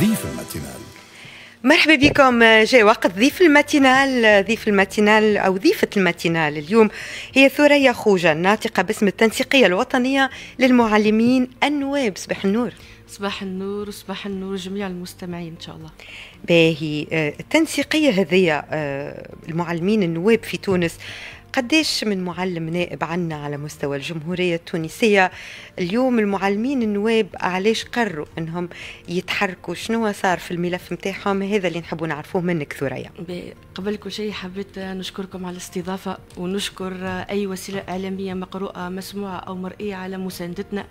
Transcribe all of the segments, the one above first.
ضيف ال matinale. مرحبا بكم جاء وقت ضيف ال matinale ضيف ال matinale أو ضيفة الماتينال. اليوم هي ثريا خوجة ناطقة باسم التنسيقية الوطنية للمعلمين النواب صباح النور. صباح النور وصباح النور جميع المستمعين إن شاء الله. باهي آه، التنسيقية هذه آه، المعلمين النواب في تونس قديش من معلم نائب عنا على مستوى الجمهورية التونسية؟ اليوم المعلمين النواب علاش قرروا إنهم يتحركوا؟ شنو صار في الملف نتاعهم هذا اللي نحبوا نعرفوه منك ثريا. قبل كل شيء حبيت نشكركم على الاستضافة ونشكر أي وسيلة إعلامية مقروءة مسموعة أو مرئية على مساندتنا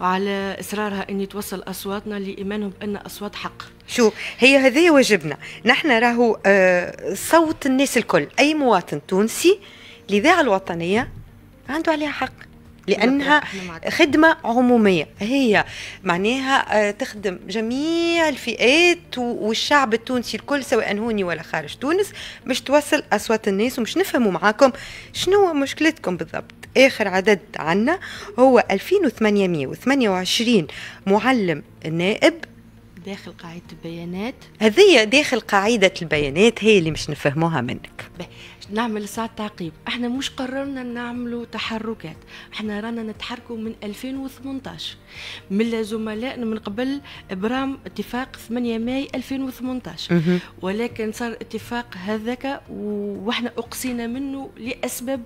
وعلى إصرارها أن توصل أصواتنا لإيمانهم بأن أصوات حق. شو؟ هي هذه واجبنا. نحن راهو آه، صوت الناس الكل. أي مواطن تونسي الإذاعة الوطنية عنده عليها حق لأنها خدمة عمومية. هي معناها آه، تخدم جميع الفئات والشعب التونسي الكل سواء هوني ولا خارج تونس باش توصل أصوات الناس ومش نفهموا معاكم شنو مشكلتكم بالضبط. آخر عدد عنا هو 2828 معلم نائب. داخل قاعدة البيانات. هذه داخل قاعدة البيانات هي اللي مش نفهموها منك. نعمل ساعة تعقيب. إحنا مش قررنا نعملوا تحركات. إحنا رانا نتحركوا من 2018 من زملائنا من قبل إبرام اتفاق 8 ماي 2018 ولكن صار اتفاق هذاك وإحنا اقصينا منه لأسباب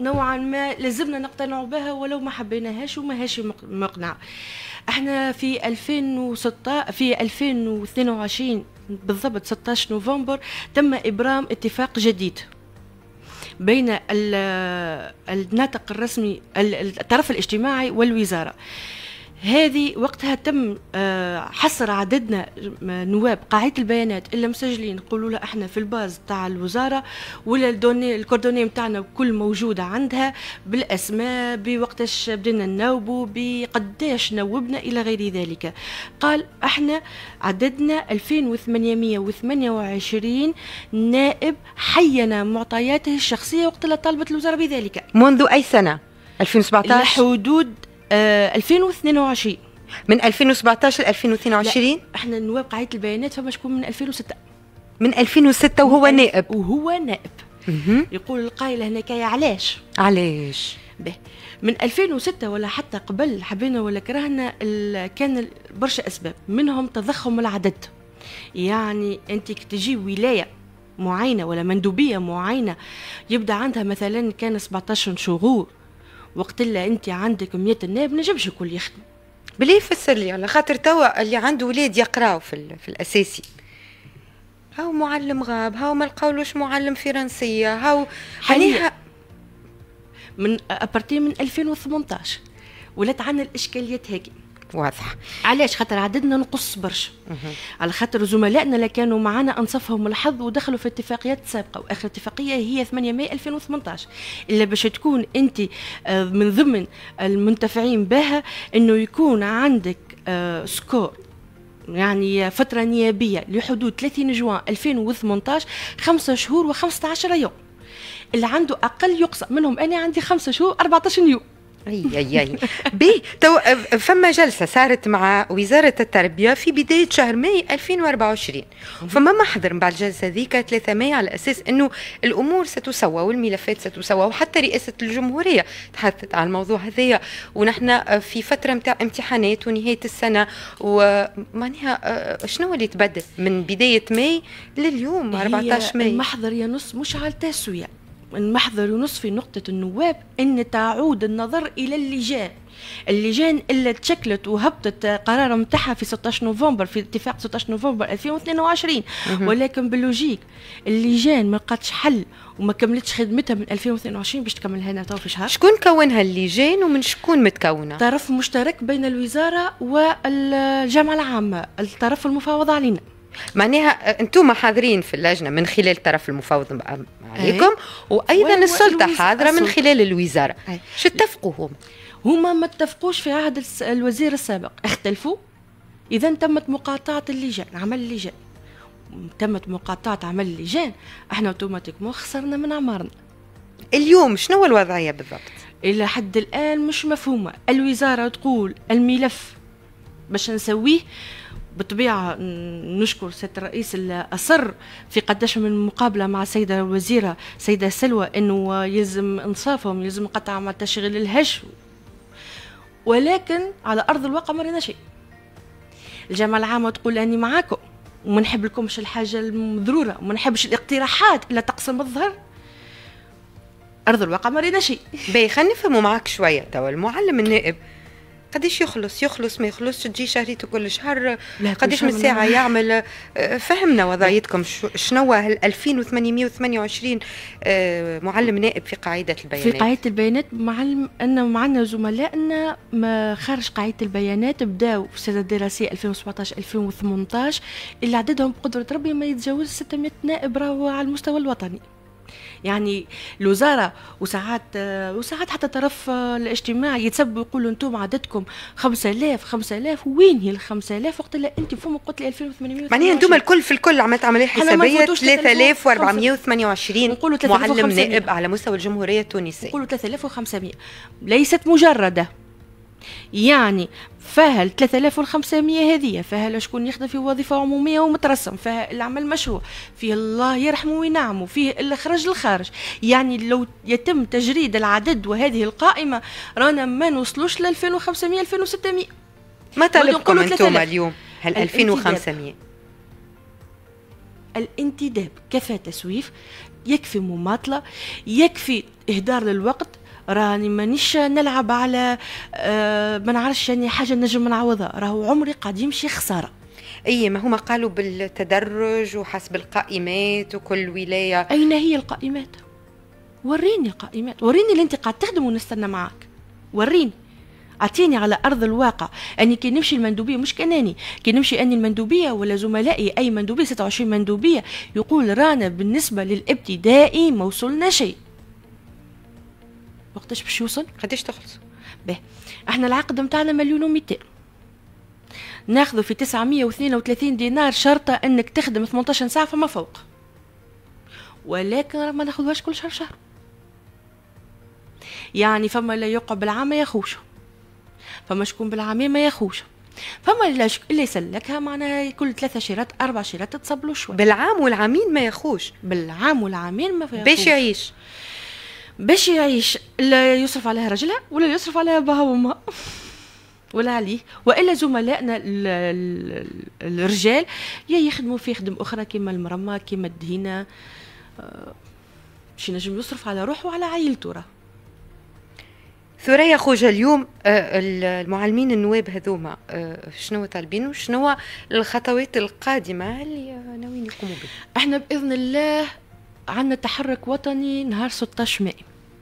نوعا ما لازمنا نقتنع بها ولو ما حبيناهاش وما هاش مقنعة. إحنا في 2016 في 2022 بالضبط 16 نوفمبر تم إبرام اتفاق جديد بين الناطق الرسمي الطرف الاجتماعي والوزارة. هذه وقتها تم آه، حصر عددنا نواب قاعدة البيانات اللي مسجلين نقولوا له إحنا في ال base تاع الوزارة ولا ال données ال coordonnées نتاعنا كل موجودة عندها بالأسماء بوقتاش بدنا ننوبوا بقداش نوبنا إلى غير ذلك. قال إحنا عددنا 2828 نائب حينا معطياته الشخصية وقت اللي طالبت الوزارة بذلك. منذ أي سنة؟ 2017 حدود آه 2022 من 2017 ل 2022 لا إحنا نواب قاعدة البيانات فما شكون من 2006 من 2006 وهو نائب. وهو نائب. يقول القائل هناك علاش؟ علاش؟ به. من 2006 ولا حتى قبل حبينا ولا كرهنا كان برشا أسباب. منهم تضخم العدد. يعني أنت تجي ولاية معينة ولا مندوبية معينة يبدأ عندها مثلا كان 17 شهور. وقت اللي انت عندك 100 نائب نجمش الكل يخدم. بلي فسر لي على خاطر توا اللي عنده ولاد يقراو في, في الأساسي. هاو معلم غاب هاو ما لقاولوش معلم فرنسية هاو حاليا من à partir من 2018 ولات عندنا الإشكاليات هيك واضح علاش؟ خاطر عددنا نقص برشا. على خاطر زملائنا اللي كانوا معنا أنصفهم الحظ ودخلوا في اتفاقيات سابقة وآخر اتفاقية هي 8 ماي 2018 إلا باش تكون أنت آه، من ضمن المنتفعين بها إنه يكون عندك آه، score يعني فترة نيابية لحدود 30 جوان 2018 خمسة شهور و15 يوم. اللي عنده أقل يقصى منهم أنا عندي خمسة شهور 14 يوم. أي أي أي. بي تو فما جلسة صارت مع وزارة التربية في بداية شهر ماي 2024 فما محضر من بعد الجلسة ذيك 3 ماي على أساس إنه الأمور ستسوى والملفات ستسوى وحتى رئاسة الجمهورية تحدثت على الموضوع هذايا. ونحن في فترة متاع امتحانات ونهاية السنة ومعناها آه، شنو اللي تبدل من بداية ماي لليوم 14 ماي؟ المحضر ينص مش على التسوية. المحضر ونص في نقطة النواب أن تعود النظر إلى اللجان. اللجان اللي تشكلت وهبطت قرار متاعها في 16 نوفمبر في اتفاق 16 نوفمبر 2022 ولكن بال logique اللجان ما لقاتش حل وما كملتش خدمتها من 2022 باش تكملها لنا تو في شهر. شكون كونها اللجان ومن شكون متكونة؟ طرف مشترك بين الوزارة والجامعة العامة الطرف المفاوض علينا. معناها أنتم حاضرين في اللجنة من خلال الطرف المفوض عليكم وأيضا السلطة حاضرة من خلال الوزارة. شو اتفقوا؟ هم هما ما اتفقوش في عهد الوزير السابق. اختلفوا. اذا تمت مقاطعة اللجان عمل اللجان. تمت مقاطعة عمل اللجان. إحنا أوتوماتيكمون خسرنا من اعمارنا اليوم شنو الوضعية بالضبط؟ إلى حد الآن مش مفهومة. الوزارة تقول الملف باش نسويه بالطبيعة نشكر سيادة الرئيس اللي أصر في قداش من مقابلة مع السيدة الوزيرة سيدة سلوى أنه يلزم إنصافهم يلزم قطع مع تشغيل الهش ولكن على أرض الواقع ما شيء. الجامعة العامة تقول أني معاكم وما نحب لكمش الحاجة المضرورة وما نحبش الاقتراحات إلا تقسم الظهر. أرض الواقع ما شيء. باهي خلينا نفهموا معاك شوية. توا المعلم النائب قديش يخلص؟ يخلص ما يخلصش تجي شهريته كل شهر قديش من ساعة يعمل؟ آه، فهمنا وضعيتكم. شنو هال 2828 آه، معلم نائب في قاعدة البيانات. في قاعدة البيانات معلم أن معنا زملائنا ما خارج قاعدة البيانات بداوا في السنة الدراسية 2017 2018 اللي عددهم بقدرة ربي ما يتجاوز 600 نائب راهو على المستوى الوطني. يعني الوزارة وساعات وساعات حتى طرف الاجتماع يتسبوا يقولوا أنتم عددكم 5000 5000 وين هي ال 5000 وقت اللي انت فما قلت لي 2800 معناها أنتم الكل في الكل عملت عملية حسابية 3428 معلم نائب على مستوى الجمهورية التونسيه نقولوا 3500 ليست مجردة. يعني فيها 3500 هذه فيها شكون يخدم في وظيفة عمومية ومترسم فيها اللي عمل مشروع فيه الله يرحمه وينعمه فيه اللي خرج للخارج. يعني لو يتم تجريد العدد وهذه القائمة رانا ما نوصلوش ل 2500 2600 ما طلبكم أنتم اليوم؟ هل 2500 الانتداب كفى تسويف يكفي مماطلة يكفي إهدار للوقت راني مانيش نلعب على آه ما نعرفش يعني حاجة نجم نعوضها. راهو عمري قاعد يمشي خسارة. إي ما هما قالوا بالتدرج وحسب القائمات وكل ولاية. أين هي القائمات؟ وريني القائمات وريني اللي أنت قاعد تخدم ونستنى معاك. وريني. أعطيني على أرض الواقع. أني كي نمشي المندوبية مش كأنني. كي نمشي أني المندوبية ولا زملائي أي مندوبية 26 مندوبية يقول رانا بالنسبة للإبتدائي ما وصلنا شيء. وقتاش باش يوصل؟ قداش تخلص. باهي. إحنا العقد نتاعنا مليون و200 ناخذه في 932 دينار شرطة انك تخدم 18 ساعة فما فوق. ولكن ما ناخذوهاش كل شهر شهر. يعني فما لا يقع بالعام ما يخوش فما شكون بالعامين ما يخوش فما اللي يسلكها معناها كل ثلاثة شيرات أربع شيرات تصبلوا شوي بالعام والعامين ما يخوش بالعام والعامين ما يخوش باش يعيش. باش يعيش لا يصرف عليها رجلها ولا يصرف عليها بها وامها ولا عليه. وإلا زملائنا الرجال يا يخدموا في خدم أخرى كما المرمى كما الدهينة. باش ينجم يصرف على روحه وعلى عائلته راه. ثريا خوجة اليوم آه، المعلمين النواب هذوما آه، شنو طالبين؟ وشنو الخطوات القادمة اللي ناويين يقوموا بها؟ إحنا بإذن الله عندنا تحرك وطني نهار 16 ماي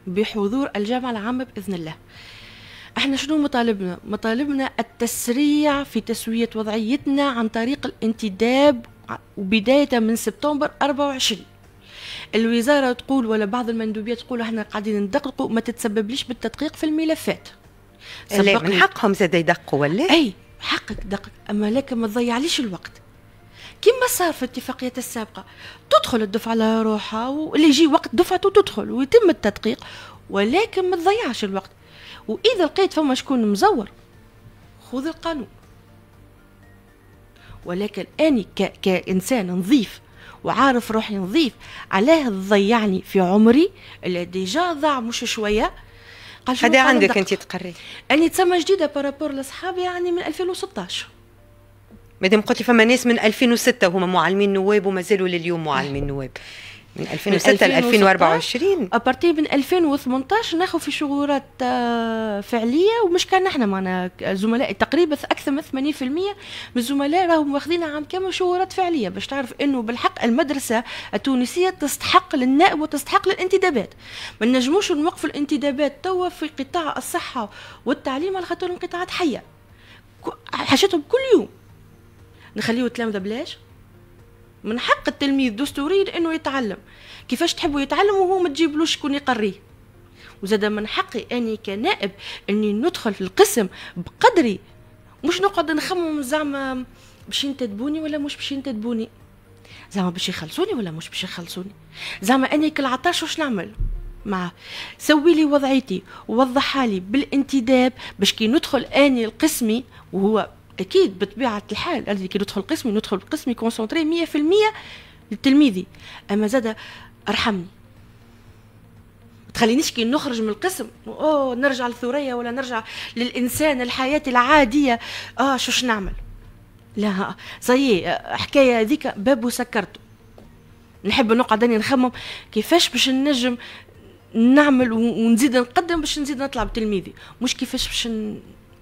بحضور الجامعة العامة بإذن الله. إحنا شنو مطالبنا؟ مطالبنا التسريع في تسوية وضعيتنا عن طريق الانتداب وبداية من سبتمبر 24 الوزارة تقول ولا بعض المندوبيات تقول إحنا قاعدين ندققوا ما تتسببليش بالتدقيق في الملفات. لا من حقهم زاد يدقوا ولا؟ أي حقك دقق أما لكن ما تضيعليش الوقت. كما صار في الاتفاقيات السابقة. تدخل الدفعة على روحها واللي يجي وقت دفعته تدخل ويتم التدقيق ولكن ما تضيعش الوقت. وإذا لقيت فما شكون مزور خذ القانون. ولكن أني ك... كإنسان نظيف وعارف روحي نظيف علاه تضيعني في عمري اللي ديجا ضاع مش شوية. قال هذا عندك أنت تقري. أني تسمى جديدة par rapport لأصحابي يعني من 2016 مادام قلت لي فما ناس من 2006 وهما معلمين نواب وما زالوا لليوم معلمين نواب. من 2006 ل 2024 à partir من 2018 ناخذ في شغورات آه، فعلية ومش كان إحنا معنا زملاء. تقريبا أكثر من 80% من الزملاء راهم واخذين عام كامل شغورات فعلية. باش تعرف إنه بالحق المدرسة التونسية تستحق للنائب وتستحق للانتدابات. ما نجموش نوقفوا الانتدابات توا في قطاع الصحة والتعليم على خاطرهم قطاعات حية. حاجتهم كل يوم. نخليه تلامذه بلاش؟ من حق التلميذ دستوريا انه يتعلم. كيفاش تحبوا يتعلم وهو ما تجيبلوش شكون يقريه؟ وزاد من حقي أني كنائب أني ندخل في القسم بقدري. مش نقعد نخمم زعما باش ينتدبوني ولا مش باش ينتدبوني. زعما باش يخلصوني ولا مش باش يخلصوني. زعما أني كل عطاش واش نعمل؟ مع سوي لي وضعيتي ووضحها لي بالانتداب باش كي ندخل أني لقسمي وهو أكيد بطبيعة الحال الذي كي ندخل قسمي ندخل قسمي concentré 100% لتلميذي أما زاد أرحمني. تخلينيش كي نخرج من القسم. أوه نرجع للثريا ولا نرجع للإنسان الحياة العادية. آه شوش نعمل؟ لا زي حكاية هذيك باب وسكرته. نحب نقعد اني نخمم كيفاش باش نجم نعمل ونزيد نقدم باش نزيد نطلع بتلميذي. مش كيفاش باش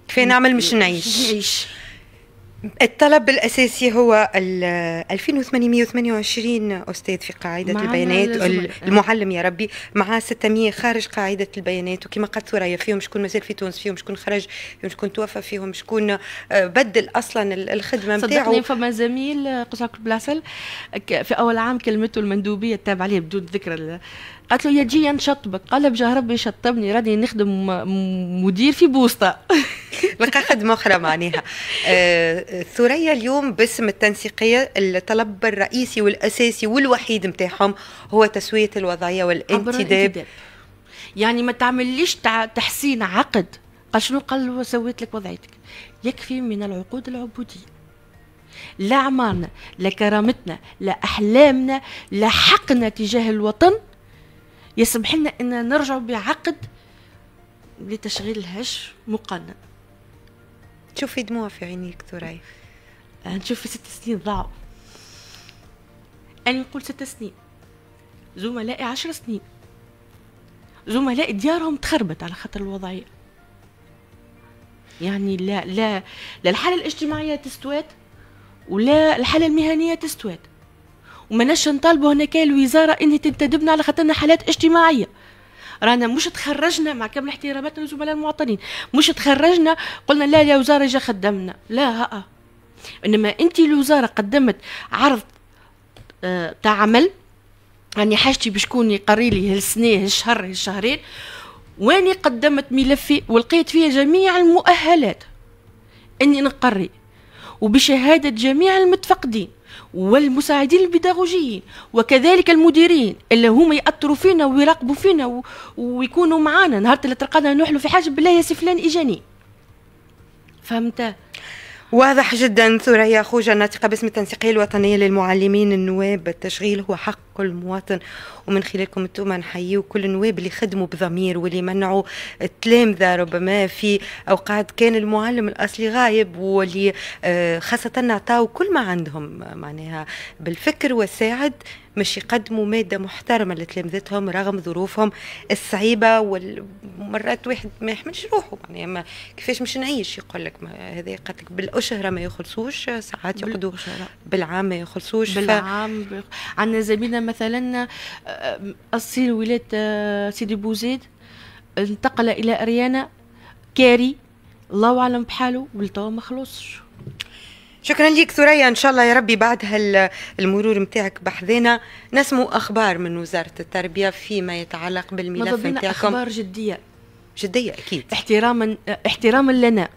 كيف نعمل مش نعيش. نعيش. الطلب الأساسي هو ال 2828 أستاذ في قاعدة البيانات. المعلم يا ربي مع 600 خارج قاعدة البيانات. وكما قالت ثريا فيهم شكون مازال في تونس فيهم شكون خرج فيهم شكون توفى فيهم شكون آه، بدل أصلا الخدمة نتاعو صدقني فما زميل قصاك بلاصل في أول عام كلمته المندوبية التابعة عليه بدون ذكر قالت له يا جي نشطبك قال بجاه ربي شطبني راني نخدم مدير في بوسطة. لقى خدمة أخرى معناها آه ثريا اليوم باسم التنسيقية الطلب الرئيسي والأساسي والوحيد متاعهم هو تسوية الوضعية والانتداب. يعني ما تعمليش تحسين عقد. قال شنو؟ قال سويت لك وضعيتك. يكفي من العقود العبودية. لا أعمارنا لا كرامتنا لا أحلامنا لا حقنا تجاه الوطن يسمح لنا أن نرجع بعقد لتشغيل الهش مقنن تشوفي دموع في عينيك ثريا نشوف في ست سنين ضاعوا. أنا نقول ست سنين. زملائي عشر سنين. زملائي ديارهم تخربت على خاطر الوضعية. يعني لا لا لا الحالة الاجتماعية تستوات ولا الحالة المهنية تستوات. وما نش نطالبوا هناك الوزارة إن تنتدبنا على خاطرنا حالات اجتماعية. رانا مش تخرجنا مع كامل احتراماتنا للزملاء المواطنين. مش تخرجنا قلنا لا يا وزارة جا خدمنا. لا ها إنما أنت الوزارة قدمت عرض آه تاع عمل. راني حاجتي بشكون يقري لي هالسنة هالشهر هالشهرين. واني قدمت ملفي ولقيت فيه جميع المؤهلات. إني نقري. وبشهادة جميع المتفقدين. والمساعدين البيداغوجيين وكذلك المديرين اللي هم يأثروا فينا ويراقبوا فينا و... ويكونوا معانا. نهار اللي تلقانا نحلوا في حاجة بالله يا سي فلان اجاني فهمت؟ واضح جدا ثريا خوجة ناطقة باسم التنسيقية الوطنية للمعلمين النواب التشغيل هو حق. كل مواطن ومن خلالكم أنتم نحييو كل النواب اللي خدموا بضمير واللي منعوا التلامذة ربما في أوقات كان المعلم الأصلي غايب واللي آه، خاصة نعطاو كل ما عندهم معناها بالفكر والساعد مش يقدموا مادة محترمة لتلامذتهم رغم ظروفهم الصعيبة ومرات واحد ما يحملش روحه يعني ما كيفاش مش نعيش؟ يقول لك هذا قالت لك بالأشهر ما يخلصوش ساعات يقعدوا بالعام ما يخلصوش بالعام ف... عندنا زميلنا مثلا أصيل ولاية آه، سيدي بوزيد. انتقل إلى أريانا. كاري الله أعلم بحاله ولتوا ما خلصش. شكرا لك ثريا. إن شاء الله يا ربي بعد هالمرور نتاعك بحذنا نسمو أخبار من وزارة التربية فيما يتعلق بالملف نتاعكم. أخبار جدية. جدية أكيد. احتراما احتراما لنا.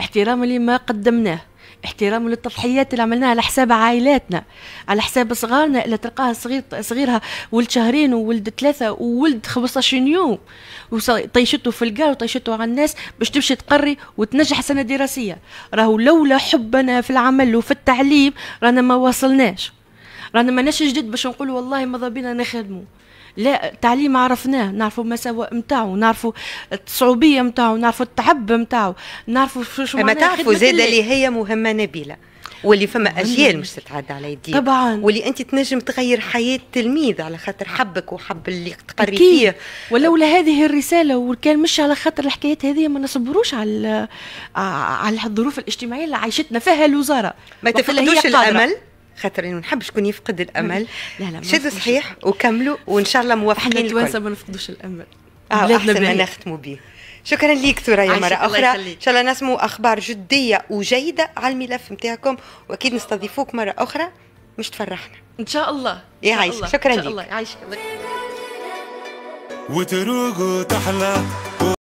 احتراما لما قدمناه. احتراما للتضحيات اللي عملناها على حساب عائلاتنا على حساب صغارنا اللي تلقاها صغير صغيرها ولد شهرين وولد ثلاثة وولد 15 يوم وطيشته في القار وطيشته على الناس باش تمشي تقري وتنجح سنة دراسية راهو لولا حبنا في العمل وفي التعليم رانا ما وصلناش رانا ما ناش جديد باش نقول والله ماذا بينا نخدمه لا التعليم عرفناه نعرفوا المساوئ نتاعو نعرفوا الصعوبية نتاعو نعرفوا التعب نتاعو نعرفوا شو ما تعرفوا زاد اللي هي مهمة نبيلة واللي فما أجيال مش تتعدى على يديك طبعا. واللي أنت تنجم تغير حياة تلميذ على خاطر حبك وحب اللي تقري فيه. ولولا هذه الرسالة وكان مش على خاطر الحكايات هذه ما نصبروش على على الظروف الاجتماعية اللي عايشتنا فيها الوزاره ما تفقدوش الأمل؟ خاطر إنه نحب شكون يفقد الأمل. لا لا شدوا صحيح؟ وكملوا وان شاء الله موفقين إحنا التوانسه ما نفقدوش الأمل. آه أحسن نختموا به. شكرا ليك ثريا مرة أخرى. إن شاء الله نسمو أخبار جدية وجيدة على الملف نتاعكم وأكيد نستضيفوك مرة أخرى. مش تفرحنا. إن شاء الله. يا عايشة. شكرا لك الله. يعيشك وتروق وتحلى